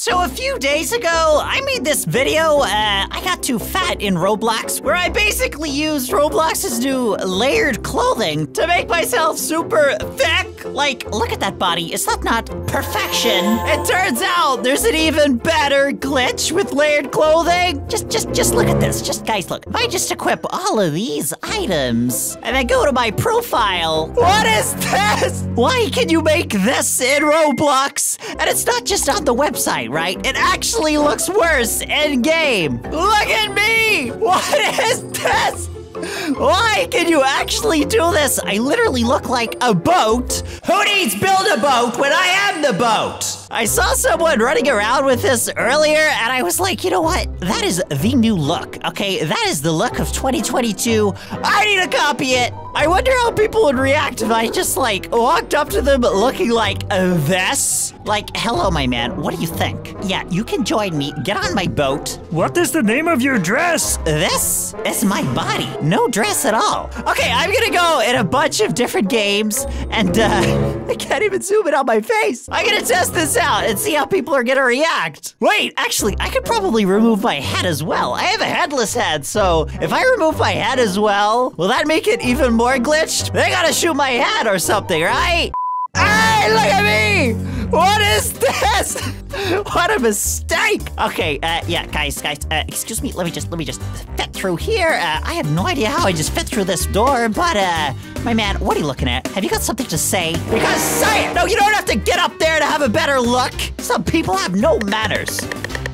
So a few days ago, I made this video, uh, I got too fat in Roblox, where I basically used Roblox's new layered clothing to make myself super thick. Like, look at that body, is that not perfection? It turns out there's an even better glitch with layered clothing. Just, just, just look at this. Just, guys, look. If I just equip all of these items, and I go to my profile, what is this? Why can you make this in Roblox? And it's not just on the website, right? It actually looks worse in game. Look at me! What is this? Why can you actually do this? I literally look like a boat. Who needs build a boat when I am the boat? I saw someone running around with this earlier, and I was like, you know what? That is the new look, okay? That is the look of 2022. I need to copy it. I wonder how people would react if I just like walked up to them looking like this. Like, hello, my man. What do you think? Yeah, you can join me. Get on my boat. What is the name of your dress? This is my body. No dress at all. Okay, I'm gonna go in a bunch of different games, and uh, I can't even zoom it on my face. I'm gonna test this out and see how people are gonna react. Wait, actually, I could probably remove my head as well. I have a headless head, so if I remove my head as well, will that make it even more glitched? They gotta shoot my head or something, right? Hey, look at me! What is this? what a mistake! Okay, uh, yeah, guys, guys, uh, excuse me. Let me just, let me just fit through here. Uh, I have no idea how I just fit through this door, but uh, my man, what are you looking at? Have you got something to say? Because say it. No, you don't have to get up there to have a better look. Some people have no manners.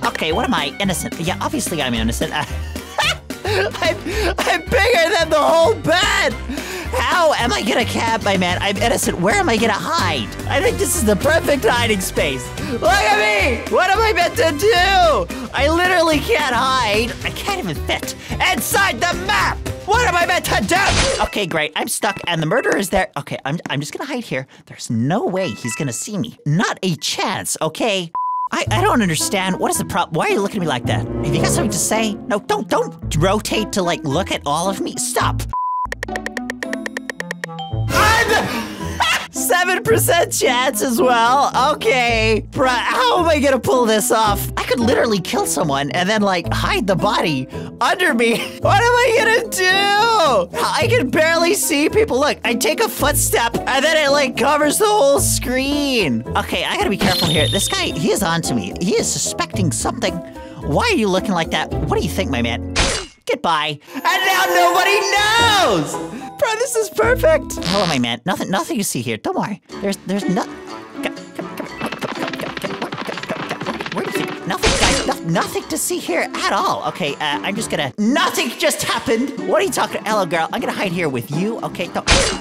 Okay, what am I? Innocent? Yeah, obviously I'm innocent. Uh, I'm, I'm bigger than the whole bed! How am I gonna cap my man? I'm innocent. Where am I gonna hide? I think this is the perfect hiding space. Look at me! What am I meant to do? I literally can't hide. I can't even fit inside the map! What am I meant to do? Okay, great. I'm stuck and the murderer is there. Okay, I'm, I'm just gonna hide here. There's no way he's gonna see me. Not a chance, okay? I, I don't understand. What is the problem? Why are you looking at me like that? Have you got something to say? No, don't don't rotate to like look at all of me. Stop. Seven percent chance as well. Okay, bruh, how am I gonna pull this off? I could literally kill someone and then like hide the body under me. What am I gonna do? I can barely see people. Look, I take a footstep and then it like covers the whole screen. Okay, I gotta be careful here. This guy, he is on to me. He is suspecting something. Why are you looking like that? What do you think, my man? Goodbye. And now nobody knows! Bro, this is perfect. Hello, my man. Nothing, nothing you see here. Don't worry. There's, there's no. Nothing to see here at all. Okay, uh, I'm just gonna. Nothing just happened. What are you talking? Hello, girl. I'm gonna hide here with you. Okay.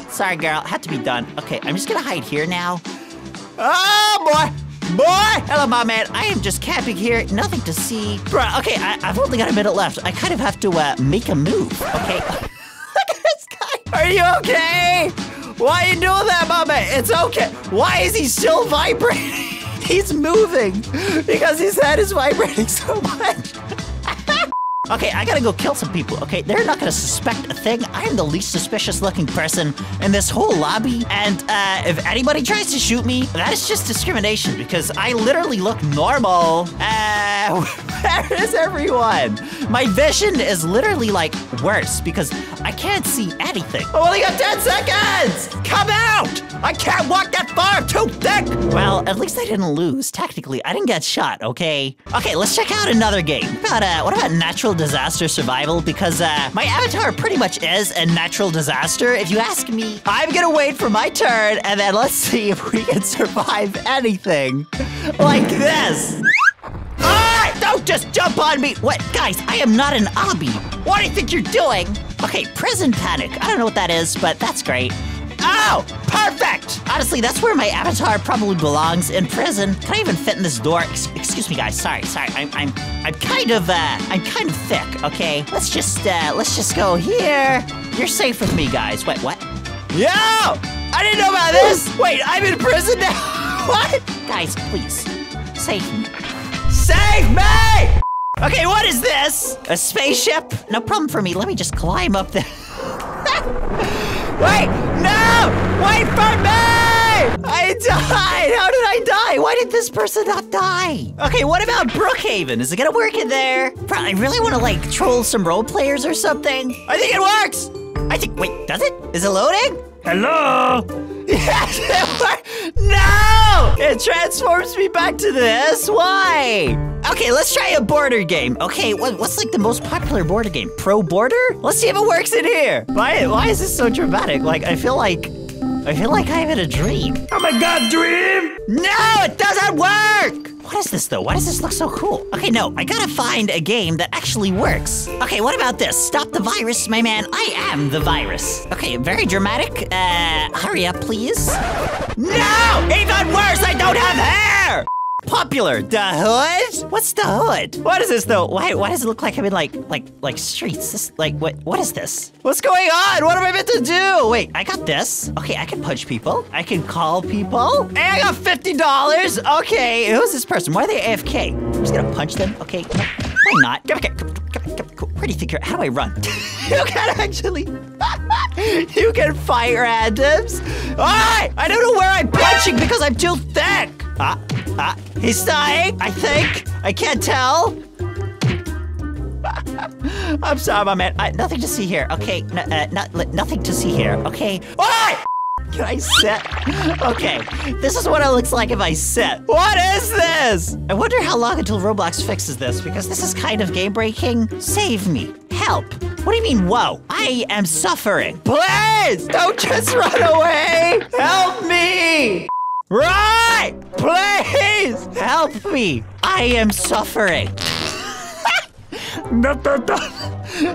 Sorry, girl. Had to be done. Okay, I'm just gonna hide here now. Oh boy. Boy! Hello, my man. I am just camping here. Nothing to see. Bruh, okay, I, have only got a minute left. I kind of have to uh, make a move, okay? Look at this guy. Are you okay? Why are you doing that, my man? It's okay. Why is he still vibrating? He's moving because his head is vibrating so much. Okay, I gotta go kill some people. Okay, they're not gonna suspect a thing. I am the least suspicious looking person in this whole lobby. And uh, if anybody tries to shoot me, that is just discrimination because I literally look normal. Uh, where is everyone? My vision is literally like worse because I can't see anything. I only got 10 seconds! Come out! I can't walk at least I didn't lose. Technically, I didn't get shot, okay? Okay, let's check out another game. What about, uh, what about natural disaster survival? Because, uh, my avatar pretty much is a natural disaster. If you ask me, I'm gonna wait for my turn, and then let's see if we can survive anything. Like this. Ah, don't just jump on me! What? Guys, I am not an obby. What do you think you're doing? Okay, prison panic. I don't know what that is, but that's great. Oh, perfect! Honestly, that's where my avatar probably belongs, in prison. Can I even fit in this door? Ex excuse me, guys. Sorry, sorry. I'm, I'm, I'm kind of, uh, I'm kind of thick. Okay, let's just, uh, let's just go here. You're safe with me, guys. Wait, what? Yo! I didn't know about this. Wait, I'm in prison now. what? Guys, please, save me. Save me! Okay, what is this? A spaceship? No problem for me. Let me just climb up there. Wait! No! Wait for me! I died! How did I die? Why did this person not die? Okay, what about Brookhaven? Is it gonna work in there? Bro, I really wanna like troll some role players or something. I think it works! I think, wait, does it? Is it loading? Hello? Yes, it worked! No! It transforms me back to this? Why? Okay, let's try a border game. Okay, what, what's like the most popular border game? Pro Border? Let's see if it works in here. Why, why is this so dramatic? Like, I feel like, I feel like I'm in a dream. Oh my god, Dream! No, it doesn't work! What is this though? Why does this look so cool? Okay, no, I gotta find a game that actually works. Okay, what about this? Stop the virus, my man. I am the virus. Okay, very dramatic. Uh, hurry up, please. No! Even worse, I don't have hair! Popular. The hood? What's the hood? What is this though? Why why does it look like I'm in like like like streets? This like what what is this? What's going on? What am I meant to do? Wait, I got this. Okay, I can punch people. I can call people. Hey, I got fifty dollars. Okay, who's this person? Why are they AFK? I'm just gonna punch them. Okay, why not? Come, come, come, come, come. Where do you think you're? How do I run? you can actually. you can fight randoms. Alright! I don't know where I'm punching because I'm too thick! Ah, ah, he's dying, I think. I can't tell. I'm sorry, my man. I, nothing to see here. Okay, uh, not, nothing to see here. Okay. Alright! Can I sit? Okay, this is what it looks like if I sit. What is this? I wonder how long until Roblox fixes this because this is kind of game breaking. Save me. Help. What do you mean, whoa? I am suffering. Please, don't just run away. Help me. Right! Please! Help me! I am suffering. No, no, no.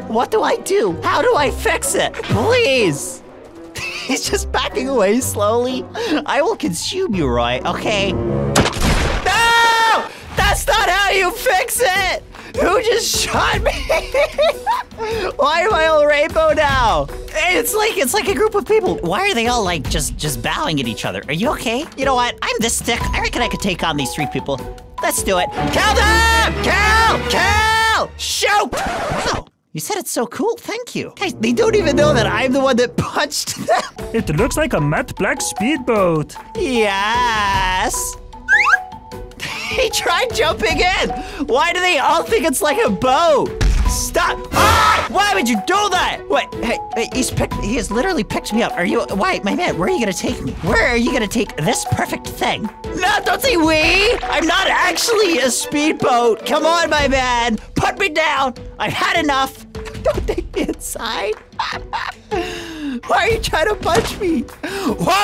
What do I do? How do I fix it? Please! He's just backing away slowly. I will consume you, Roy, okay? No! That's not how you fix it! Who just shot me? Why am I all rainbow now? It's like it's like a group of people. Why are they all like just just bowing at each other? Are you okay? You know what? I'm this thick. I reckon I could take on these three people. Let's do it. Kill them! Kill! Kill! Shoot! Wow. You said it's so cool. Thank you. Guys, they don't even know that I'm the one that punched them. It looks like a matte black speedboat. Yes. He tried jumping in. Why do they all think it's like a boat? Stop! Ah! Why would you do that? Wait, hey, hey, he's picked. He has literally picked me up. Are you? Why, my man? Where are you gonna take me? Where are you gonna take this perfect thing? No, don't say we. I'm not actually a speedboat. Come on, my man. Put me down. I've had enough. Don't take me inside. Why are you trying to punch me?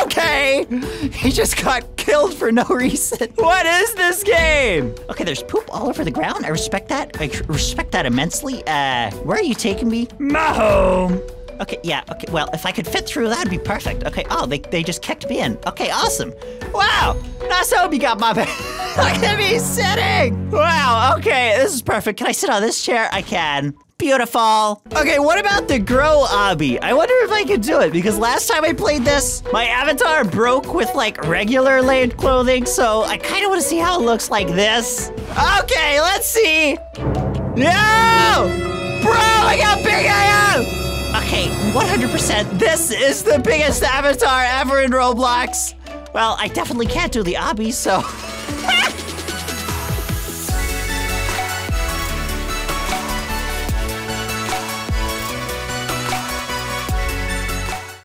Okay. He just got killed for no reason. What is this game? Okay, there's poop all over the ground. I respect that. I respect that immensely. Uh, where are you taking me? My home. Okay, yeah, okay, well, if I could fit through, that'd be perfect. Okay, oh, they, they just kicked me in. Okay, awesome. Wow, nice home you got my back. Look at me sitting. Wow, okay, this is perfect. Can I sit on this chair? I can. Beautiful. Okay, what about the grow obby? I wonder if I could do it because last time I played this, my avatar broke with like regular layered clothing, so I kind of want to see how it looks like this. Okay, let's see. Yo! Bro, I got big! Okay, 100%. This is the biggest avatar ever in Roblox. Well, I definitely can't do the obby, so.